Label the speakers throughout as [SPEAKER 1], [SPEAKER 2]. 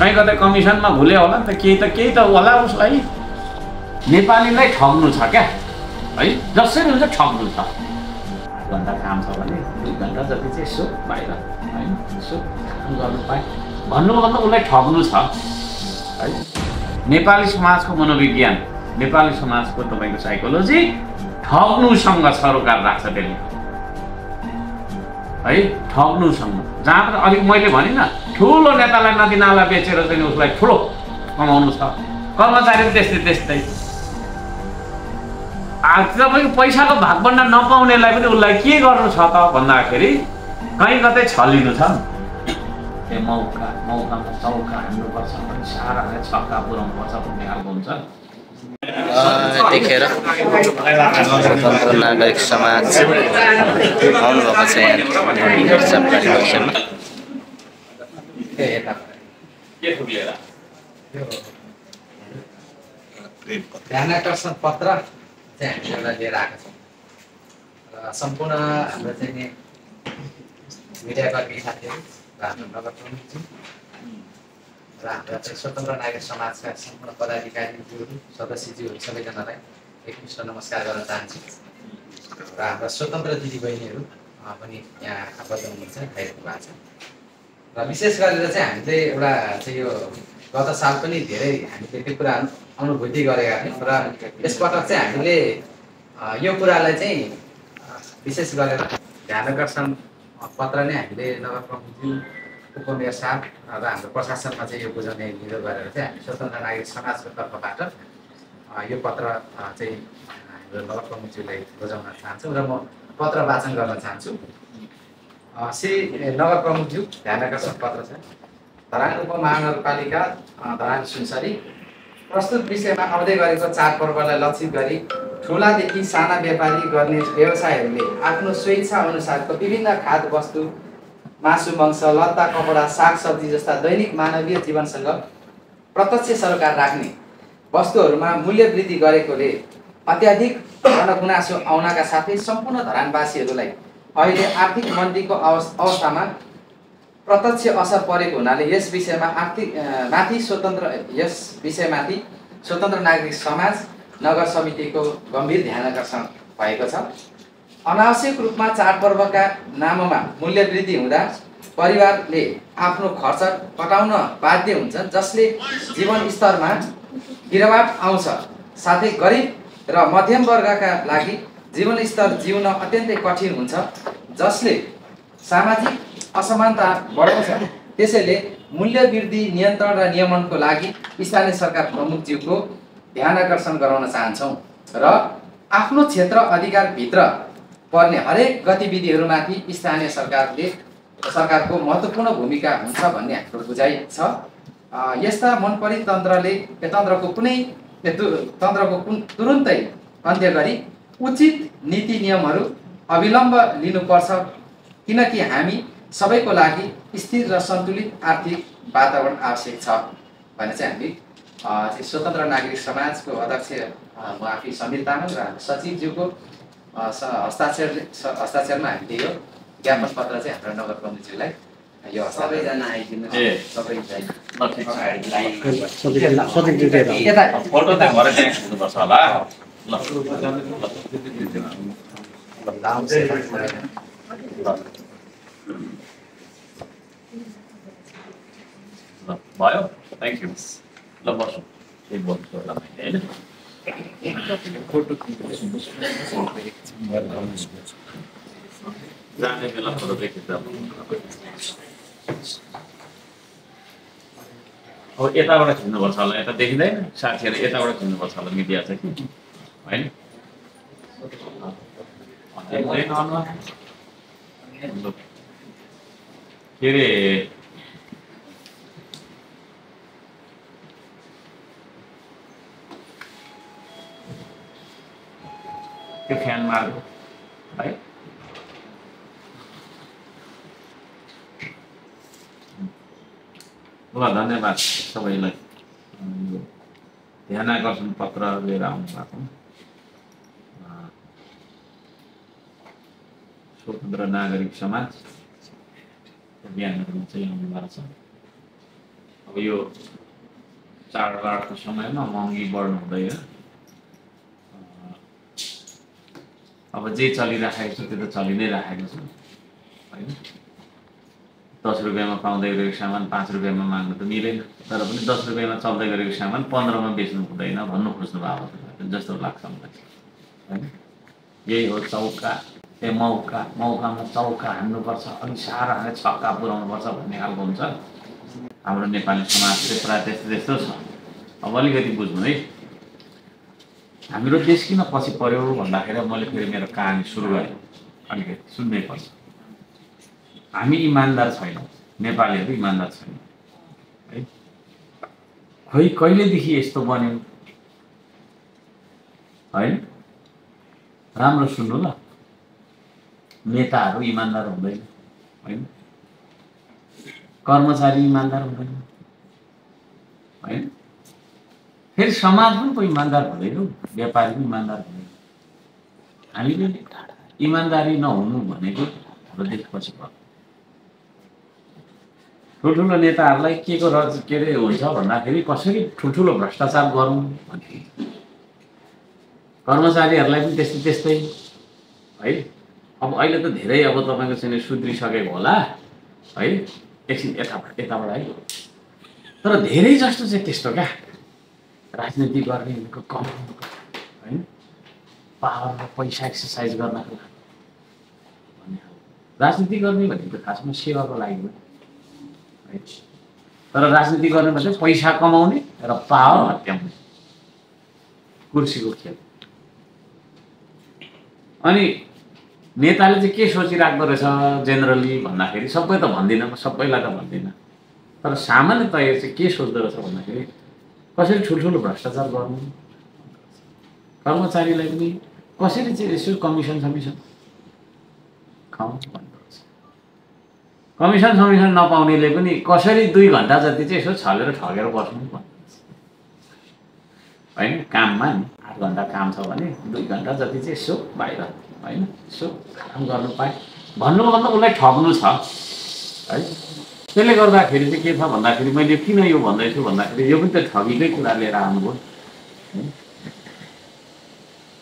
[SPEAKER 1] कहीँ कतै कमिसनमा भुल्यो होला नि त केही त केही त होला उसलाई नेपालीलाई ठग्नु छ क्या है? जसरी हुन्छ ठग्नु छ। घन्टा काम छ भने दुई घन्टा जति चाहिँ यसो बाहिर होइन यसो काम गर्नु पाएँ। मतलब उसलाई ठग्नु छ है? नेपाली समाजको मनोविज्ञान नेपाली समाजको तपाईँको साइकोलोजी ठग्नुसँग सरोकार राख्छ त्यसले है? ठग्नुसँग। जहाँ अलिक मैले भनिनँ ठुलो नेतालाई नदीनाला बेचेर चाहिँ उसलाई ठुलो कमाउनु छ। कर्मचारी पनि त्यस्तै त्यस्तै। तपाईँको पैसाको भागभन्डा नपाउनेलाई पनि उसलाई के गर्नु छ त भन्दाखेरि कहीँ कतै छलिनु छ। ए मौका मौकामा चौका हान्नुपर्छ भने सारालाई छक्का पुऱ्याउनु पर्छ भन्ने खालको हुन्छ।
[SPEAKER 2] यतिखेर स्वतन्त्र नागरिक समाज आउनुभएको छ यहाँ।
[SPEAKER 1] के थुक्लेर
[SPEAKER 3] ध्यानाकर्षण पत्र चाहिँ हामी एउटा लिएर आएका छौँ र सम्पूर्ण हाम्रो चाहिँ नि मिडियाकर्मी साथीहरू र हाम्रो नगर प्रमुखज्यू र हाम्रा चाहिँ स्वतन्त्र नागरिक समाजका सम्पूर्ण पदाधिकारीज्यूहरू सदस्यज्यूहरू सबैजनालाई एकमुष्ट नमस्कार गर्न चाहन्छु र हाम्रा स्वतन्त्र दिदीबहिनीहरू पनि यहाँ आबद्ध हुनुहुन्छ आइरहनु भएको छ र विशेष गरेर चाहिँ हामीले एउटा चाहिँ यो गत साल पनि धेरै हामीले त्यो कुरा अनु- अनुभूति गरेका थियौँ र यसपटक चाहिँ हामीले यो कुरालाई चाहिँ विशेष गरेर ध्यान आकर्षण पत्र नै हामीले नगर प्रमुखज्यू उपमेयर साहब र हाम्रो प्रशासनमा चाहिँ यो बुझाउने निरो गरेर चाहिँ हामी स्वतन्त्र नागरिक समाजको तर्फबाट यो पत्र चाहिँ हाम्रो नगर प्रमुखज्यूलाई बुझाउन चाहन्छौँ र म पत्र वाचन गर्न चाहन्छु। श्री नगर प्रमुखज्यू ध्यान आकर्षण पत्र छ। धरान उपमहानगरपालिका धरान सुनसरी। प्रस्तुत विषयमा आउँदै गरेको चाडपर्वलाई लक्षित गरी ठुलादेखि साना व्यापारी गर्ने व्यवसायहरूले आफ्नो स्वेच्छा अनुसारको विभिन्न खाद्य वस्तु मासु मांस लत्ता कपडा सागसब्जी जस्ता दैनिक मानवीय जीवनसँग प्रत्यक्ष सरकार राख्ने वस्तुहरूमा मूल्य वृद्धि गरेकोले अत्याधिक जनगुनासो आउनका साथै सम्पूर्ण धरानवासीहरूलाई अहिले आर्थिक मन्दीको अवस् अवस्थामा प्रत्यक्ष असर परेको हुनाले यस विषयमा आर्थिक माथि स्वतन्त्र यस विषयमाथि स्वतन्त्र नागरिक समाज नगर समितिको गम्भीर ध्यान आकर्षण भएको छ। अनावश्यक रूपमा चाडपर्वका नाममा मूल्य वृद्धि हुँदा परिवारले आफ्नो खर्च कटाउन बाध्य हुन्छ जसले जीवन स्तरमा गिरावट आउँछ। साथै गरिब र मध्यम वर्गका लागि जीवन स्तर जिउन अत्यन्तै कठिन हुन्छ जसले सामाजिक असमानता बढाउँछ। त्यसैले मूल्य वृद्धि नियन्त्रण र नियमनको लागि स्थानीय सरकार प्रमुखज्यूको ध्यान आकर्षण गराउन चाहन्छौँ र आफ्नो क्षेत्र अधिकारभित्र पर्ने हरेक गतिविधिहरूमाथि स्थानीय सरकारले सरकारको महत्त्वपूर्ण भूमिका हुन्छ भन्ने हाम्रो बुझाइ छ। यस्ता मनपरी तन्त्रले तन्त्रको कुनै तन्त्रको कुन तुरुन्तै अन्त्य गरी उचित नीति नियमहरू अविलम्ब लिनुपर्छ किनकि हामी सबैको लागि स्थिर र सन्तुलित आर्थिक वातावरण आवश्यक छ भने चाहिँ हामी अ, चाहिँ स्वतन्त्र नागरिक समाजको अध्यक्ष म आफै समीर तामाङ र हाम्रो सचिवज्यूको हस्ताक्षर हस्ताक्षरमा हामीले यो ज्ञापन पत्र चाहिँ हाम्रो नगर प्रमुखज्यूलाई यो
[SPEAKER 2] सबैजना आइदिनु
[SPEAKER 1] ए
[SPEAKER 2] सबै चाहिँ
[SPEAKER 1] ल ठिक छ
[SPEAKER 2] अगाडि लाइन
[SPEAKER 3] यता
[SPEAKER 1] फोटो त्यहाँ भएर त्यहाँ खिच्नुपर्छ होला ल ल भयो थ्याङ्क यू ल बसौँ केही बोल्छु होला मैले होइन जाने बेला फोटो देखिन्छ अब यताबाट खिच्नुपर्छ होला यता देखिँदैन साथीहरू यताबाट खिच्नुपर्छ होला मिडिया चाहिँ कि होइन देख्दैन अनुहार। लु। के अरे त्यो फ्यान मार्नु है ल धन्यवाद सबैलाई यो ध्यान आकर्षण पत्र लिएर आउनु भएको स्वतन्त्र नागरिक समाज अभियानहरू चाहिँ आउनु भएको छ अब यो चाडबाडको समयमा महँगी बढ्नु हुँदैन अब जे चलिराखेको छ त्यो त चलि नै राखेको छ होइन दस रुपियाँमा पाउँदै गरेको सामान पाँच रुपियाँमा माग्नु त मिलेन तर पनि दस रुपियाँमा चल्दै गरेको सामान पन्ध्रमा बेच्नु हुँदैन भन्नु खोज्नु भएको जस्तो लाग्छ मलाई होइन यही हो चौका ए मौका मौकामा चौका हान्नुपर्छ अनि सारा हाने छक्का पुऱ्याउनुपर्छ भन्ने खालको हुन्छ। हाम्रो नेपाली समाज चाहिँ प्रायः त्यस्तो त्यस्तो छ। अब अलिकति बुझ्नु है। हाम्रो देश किन पछि पर्यो भन्दाखेरि मैले फेरि मेरो कहानी सुरु गरेँ। अलिकति सुन्नै पर्छ। हामी इमान्दार छैनौँ। नेपालीहरू इमान्दार छैनौँ। है? खोइ कहिलेदेखि यस्तो बन्यो? होइन? राम्रो सुन्नु ल। नेताहरू इमान्दार हुँदैन होइन? कर्मचारी इमान्दार हुँदैन होइन? फेरि समाज पनि पो इमान्दार हुँदैन व्यापारी पनि इमान्दार हुँदैन। हामीले इमान्दारी नहुनु भनेको हाम्रो देशपछि भयो। ठुल्ठुलो नेताहरूलाई के को रज के अरे हुन्छ भन्दाखेरि कसरी ठुल्ठुलो भ्रष्टाचार गरौँ भन्ने कर्मचारीहरूलाई पनि त्यस्तै त्यस्तै है? अब अहिले त धेरै अब तपाईँको चाहिँ सुध्रिसकेको होला है? एकछिन यताबाट यताबाट है। तर धेरै जस्तो चाहिँ त्यस्तो क्या। राजनीति गर्नेहरूको कमाउनुको होइन पावर र पैसा एक्सर्साइज गर्नको लागि। राजनीति गर्ने भनेको खासमा सेवाको लागि है। तर राजनीति गर्ने भने पैसा कमाउने र पावर हत्याउने कुर्सीको खेल। अनि नेताले चाहिँ के सोचिराख्दो रहेछ जेनरली भन्दाखेरि सबै त भन्दिनँ म सबैलाई त भन्दिनँ। तर सामान्यतया चाहिँ के सोच्दो रहेछ भन्दाखेरि कसरी ठुल्ठुलो भ्रष्टाचार गर्नु? कर्मचारीलाई पनि कसरी चाहिँ यसो कमिसन समिसन? खाउँ कमिसन समिसन नपाउनेले पनि कसरी दुई घन्टा जति चाहिँ यसो छलेर ठगेर बस्नु होइन? काममा आठ घन्टा काम छ भने दुई घन्टा जति चाहिँ यसो बाहिर होइन? यसो काम गर्नु पाएँ। भन्नुको मतलब उसलाई ठग्नु छ। है? त्यसले गर्दाखेरि चाहिँ के छ भन्दाखेरि मैले किन यो भन्दैछु भन्दाखेरि यो पनि त ठगीकै कुरा लिएर आउनुभयो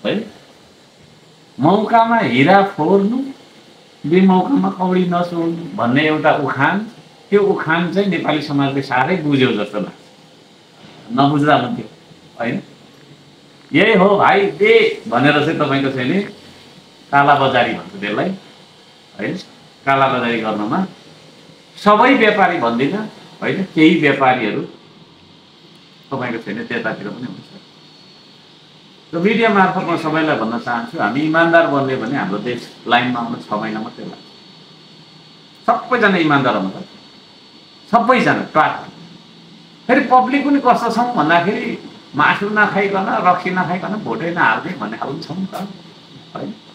[SPEAKER 1] है? मौकामा हिरा फोर्नु बेमौकामा कौडी नसोड्नु भन्ने एउटा उखान त्यो उखान चाहिँ नेपाली समाजले साह्रै बुझ्यो जस्तो लाग्छ। नबुझ्दा हुन्थ्यो होइन? यही हो भाइ दे भनेर चाहिँ तपाईँको चाहिँ नि काला बजारी भन्छ त्यसलाई है काला बजारी गर्नमा सबै व्यापारी भन्दिनँ होइन? केही व्यापारीहरू तपाईँको छैन त्यतातिर पनि हुन्छ। र मिडिया मार्फत म सबैलाई भन्न चाहन्छु हामी इमान्दार बन्ने भने हाम्रो देश लाइनमा आउन छ महिना मात्रै लाग्छ। सबैजना इमान्दार हुनु पर्छ सबैजना टाट फेरि पब्लिक पनि कस्तो छौँ भन्दाखेरि मासु नखाइकन रक्सी नखाइकन भोटै नहाल्ने भन्ने खालको छौँ त है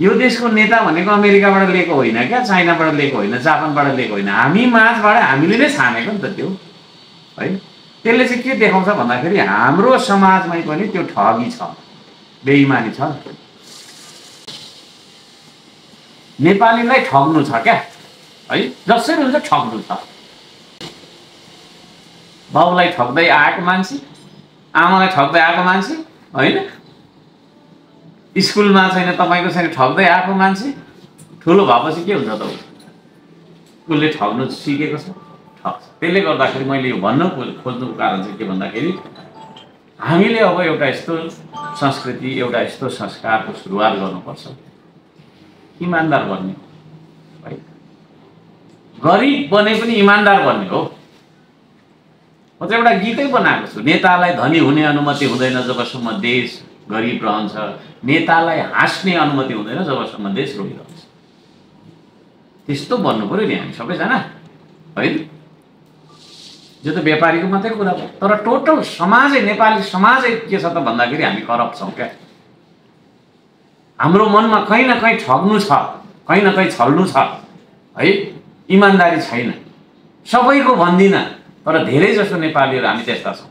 [SPEAKER 1] यो देशको नेता भनेको अमेरिकाबाट लिएको होइन क्या चाइनाबाट लिएको होइन जापानबाट लिएको होइन। हामी माझबाट हामीले नै छानेको नि त त्यो है? त्यसले चाहिँ के देखाउँछ भन्दाखेरि हाम्रो समाजमै पनि त्यो ठगी छ बेइमानी छ। नेपालीलाई ठग्नु छ क्या है? जसरी हुन्छ ठग्नु छ। बाउलाई ठग्दै आएको मान्छे आमालाई ठग्दै आएको मान्छे होइन? स्कुलमा छैन तपाईँको छैन ठग्दै आएको मान्छे? ठुलो भएपछि के हुन्छ त? उसले ठग्नु सिकेको छ ठग्छ। त्यसले गर्दाखेरि मैले यो भन्न खोज्नुको कारण चाहिँ के भन्दाखेरि हामीले अब एउटा यस्तो संस्कृति एउटा यस्तो संस्कारको सुरुवात गर्नुपर्छ। इमान्दार बन्ने। है? गरिब बने पनि इमान्दार बन्ने हो। म चाहिँ एउटा गीतै बनाएको छु। नेतालाई धनी हुने अनुमति हुँदैन जबसम्म देश गरिब रहन्छ। नेतालाई हाँस्ने अनुमति हुँदैन जबसम्म देश रोइरहन्छ त्यस्तो भन्नु पऱ्यो नि हामी सबैजना। होइन? यो त व्यापारीको मात्रै कुरा भयो तर टोटल समाजै नेपाली समाजै के छ त भन्दाखेरि हामी करप्ट छौँ क्या। हाम्रो मनमा कहीँ न कहीँ ठग्नु छ कहीँ न कहीँ छल्नु छ। है? इमान्दारी छैन। सबैको भन्दिनँ तर धेरै जसो नेपालीहरू हामी त्यस्ता छौँ।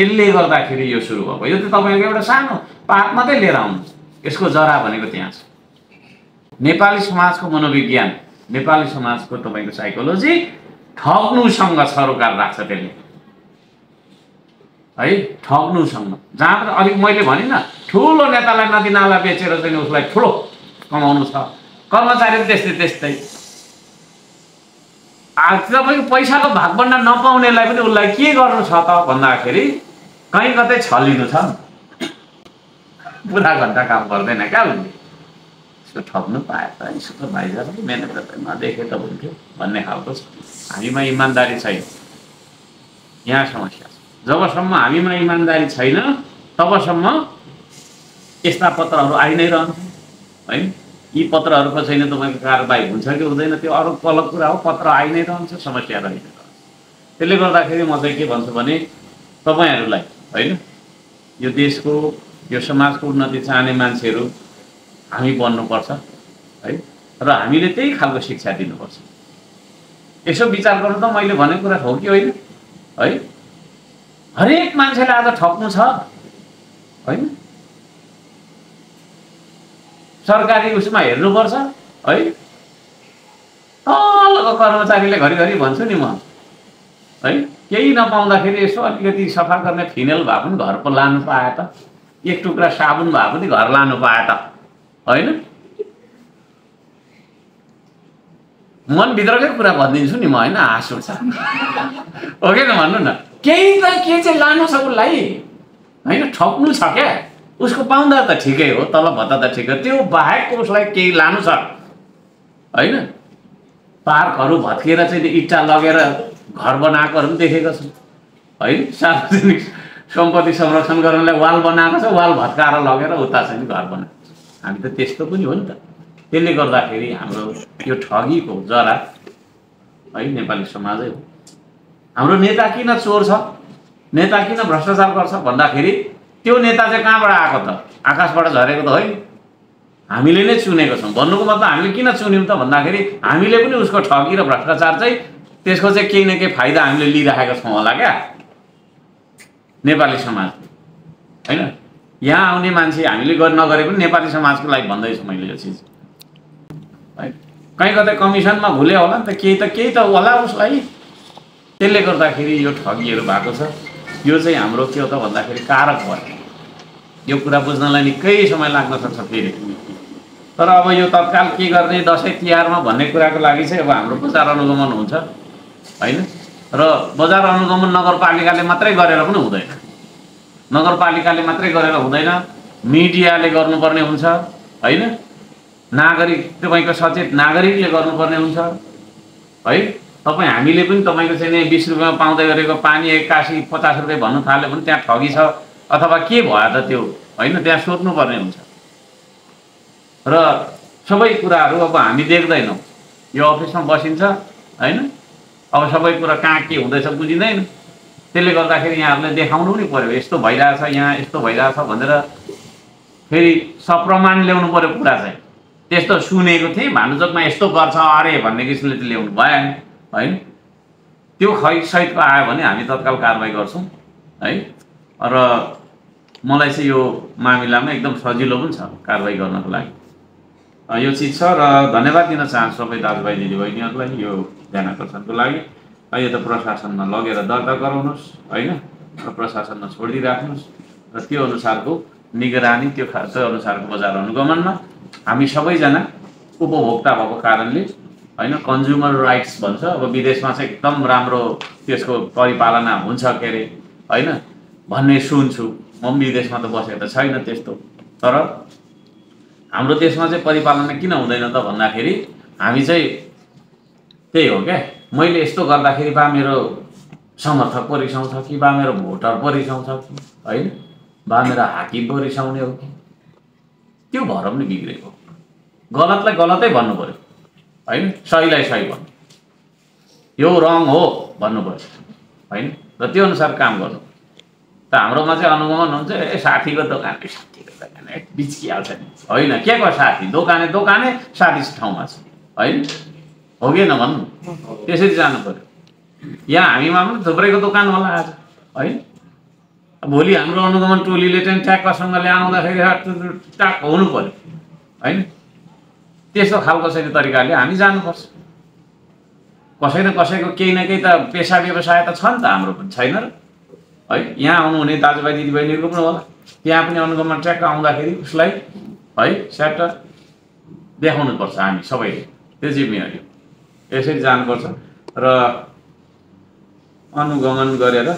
[SPEAKER 1] त्यसले गर्दाखेरि यो सुरु भएको। यो त तपाईँको एउटा सानो पात मात्रै लिएर आउनु। यसको जरा भनेको त्यहाँ छ। नेपाली समाजको मनोविज्ञान नेपाली समाजको तपाईँको साइकोलोजी ठग्नुसँग सरोकार राख्छ त्यसले। है ठग्नुसँग। जहाँ अलिक मैले भने ठुलो नेतालाई नदीनाला बेचेर चाहिँ उसलाई ठुलो कमाउनु छ। कर्मचारी पनि त्यस्तै त्यस्तै। तपाईँको पैसाको भागभन्डा नपाउनेलाई पनि उसलाई के गर्नु छ त भन्दाखेरि कहीँ कतै छलिनु छ पुरा घन्टा काम गर्दैन क्या उसले यसो ठग्नु पाए त सुपरभाइजर म्यानेजर त नदेखे त हुन्थ्यो भन्ने खालको छ हामीमा इमान्दारी छैन यहाँ समस्या छ जबसम्म हामीमा इमान्दारी छैन तबसम्म यस्ता पत्रहरू आइ नै रहन्छ है यी पत्रहरूको छैन तपाईँको कारबाही हुन्छ कि हुँदैन त्यो अरू अलग कुरा हो पत्र आइ नै रहन्छ समस्या रहि नै रहन्छ त्यसले गर्दाखेरि म चाहिँ के भन्छु भने तपाईँहरूलाई होइन? यो देशको यो समाजको उन्नति चाहने मान्छेहरू हामी बन्नुपर्छ है? र हामीले त्यही खालको शिक्षा दिनुपर्छ। यसो विचार गर्नु त मैले भनेको कुरा हो कि होइन? है? हरेक मान्छेले आज ठग्नु छ होइन? सरकारी उसमा हेर्नुपर्छ है? तलको कर्मचारीले घरिघरि भन्छु नि म। है? केही नपाउँदाखेरि यसो अलिकति सफा गर्ने फिनेल भए पनि घर पो लानु पाए त। एक टुक्रा साबुन भए पनि घर लानु पाए त। होइन? मनभित्रकै कुरा भनिदिन्छु नि म होइन? हाँस उठ्छ हो कि न भन्नु न। केही त के चाहिँ लानु छ उसलाई? होइन ठग्नु छ क्या? उसको पाउँदा त ठिकै हो तल भत्ता त ठिकै हो। त्यो बाहेक उसलाई केही लानु छ। होइन? पार्कहरू भत्किएर चाहिँ इट्टा लगेर घर बनाएकोहरू पनि देखेको छु है? सार्वजनिक सम्पत्ति संरक्षण गर्नलाई वाल बनाएको छ वाल भत्काएर लगेर उता चाहिँ घर बनाएको छ। हामी त त्यस्तो पनि हो नि त। त्यसले गर्दाखेरि हाम्रो यो ठगीको जरा है नेपाली समाजै हो। हाम्रो नेता किन चोर छ? नेता किन भ्रष्टाचार गर्छ? भन्दाखेरि त्यो नेता चाहिँ कहाँबाट आएको त? आकाशबाट झरेको त होइन। हामीले नै चुनेको छौँ। भन्नुको मतलब हामीले किन चुन्यौँ त भन्दाखेरि हामीले पनि उसको ठगी र भ्रष्टाचार चाहिँ त्यसको चाहिँ केही न केही फाइदा हामीले लिइराखेका छौँ होला क्या। नेपाली समाज। होइन? यहाँ आउने मान्छे हामीले गर नगरे पनि नेपाली समाजको लागि भन्दैछु मैले यो चिज। है? कहीँ कतै कमिसनमा भुल्यो होला नि त केही त केही त होला उसलाई त्यसले गर्दाखेरि यो ठगीहरू भएको छ। यो चाहिँ हाम्रो के हो त भन्दाखेरि कारक भयो यो कुरा बुझ्नलाई निकै समय लाग्न सक्छ फेरि। तर अब यो तत्काल के गर्ने दसैँ तिहारमा भन्ने कुराको लागि चाहिँ अब हाम्रो बजार अनुगमन हुन्छ। होइन? र बजार अनुगमन नगरपालिकाले मात्रै गरेर पनि हुँदैन। नगरपालिकाले मात्रै गरेर हुँदैन। मिडियाले गर्नुपर्ने हुन्छ होइन? नागरिक तपाईँको सचेत नागरिकले गर्नुपर्ने हुन्छ है तपाईँ हामीले पनि तपाईँको चाहिँ नि बिस रुपियाँमा पाउँदै गरेको पानी एक्कासी पचास रुपियाँ भन्नु थाल्यो भने त्यहाँ ठगी छ। अथवा के भयो त त्यो होइन? त्यहाँ सोध्नुपर्ने हुन्छ। र सबै कुराहरू अब हामी देख्दैनौँ। यो अफिसमा बसिन्छ होइन? अब सबै कुरा कहाँ के हुँदैछ बुझिँदैन। त्यसले गर्दाखेरि यहाँहरूले देखाउनु पनि पऱ्यो यस्तो भइरहेछ यहाँ यस्तो भइरहेछ भनेर फेरि सप्रमाण ल्याउनु पऱ्यो कुरा चाहिँ। त्यस्तो सुनेको थिएँ भानुचोकमा यस्तो गर्छ अरे भन्ने किसिमले चाहिँ ल्याउनु भएन होइन? त्यो खै सहितको आयो भने हामी तत्काल कारवाही गर्छौँ है? र मलाई चाहिँ यो मामिलामा एकदम सजिलो पनि छ कारवाही गर्नको लागि। यो चिज छ र धन्यवाद दिन चाहन्छु सबै दाजुभाइ दिदीबहिनीहरूलाई यो ध्यान आकर्षणको लागि यो त प्रशासनमा लगेर दर्ता गराउनुहोस् होइन? र प्रशासनमा छोडिदिइराख्नुहोस् र त्यो अनुसारको निगरानी त्यो खा त्यो अनुसारको बजार अनुगमनमा हामी सबैजना उपभोक्ता भएको कारणले होइन कन्ज्युमर राइट्स भन्छ। अब विदेशमा चाहिँ एकदम राम्रो त्यसको परिपालना हुन्छ के अरे होइन? भन्ने सुन्छु। म पनि विदेशमा त बसेको त छैन त्यस्तो। तर हाम्रो देशमा चाहिँ परिपालना किन हुँदैन त भन्दाखेरि हामी चाहिँ त्यही हो क्या। मैले यस्तो गर्दाखेरि बा मेरो समर्थक पो रिसाउँछ कि बा मेरो भोटर पो रिसाउँछ कि होइन? बा मेरो हाकिम पो रिसाउने हो कि? त्यो भएर पनि बिग्रेको। गलतलाई गलतै भन्नु पऱ्यो होइन? सहीलाई सही भन्नु। यो रङ हो भन्नु पऱ्यो होइन? र त्यो अनुसार काम गर्नु। त हाम्रोमा चाहिँ अनुगमन हुन्छ ए साथीको दोकान ए साथीको दोकान ए बिच्किहाल्छ नि होइन के को साथी दोकाने दोकाने साथी ठाउँमा छ होइन हो कि नभन्नु त्यसरी जानु पऱ्यो यहाँ हामीमा पनि थुप्रैको दोकान होला आज होइन भोलि हाम्रो अनुगमन टोलीले चाहिँ ट्याक्कसँगले आउँदाखेरि ट्याक हुनु पऱ्यो होइन त्यस्तो खालको चाहिँ तरिकाले हामी जानुपर्छ कसै न कसैको केही न केही त पेसा व्यवसाय त छ नि त हाम्रो पनि छैन र है यहाँ आउनुहुने दाजुभाइ दिदीबहिनीहरूको पनि होला त्यहाँ पनि अनुगमन ट्र्याक्क आउँदाखेरि उसलाई है स्याट देखाउनुपर्छ हामी सबैले। त्यो जिम्मेवारी यसरी जानुपर्छ र अनुगमन गरेर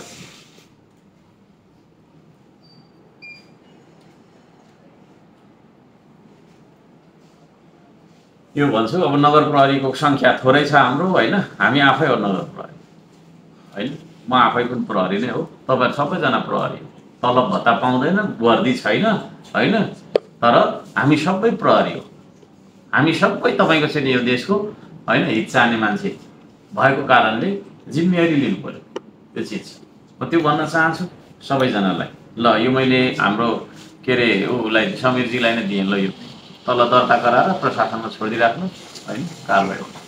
[SPEAKER 1] यो भन्छु अब नगर प्रहरीको सङ्ख्या थोरै छ हाम्रो होइन? हामी आफै हो नगर प्रहरी होइन? म आफै पनि प्रहरी नै हो। तपाईँहरू सबैजना प्रहरी तलब भत्ता पाउँदैन वर्दी छैन होइन? तर हामी सबै प्रहरी हो। हामी सबै तपाईँको चाहिँ यो देशको होइन हित चाहने मान्छे। भएको कारणले जिम्मेवारी लिनु पऱ्यो त्यो चिज। म त्यो भन्न चाहन्छु सबैजनालाई। ल यो मैले हाम्रो के अरे उसलाई समीरजीलाई नै दिएँ। ल यो तल दर्ता गराएर प्रशासनमा छोडिदिइराख्नु होइन? कारवाही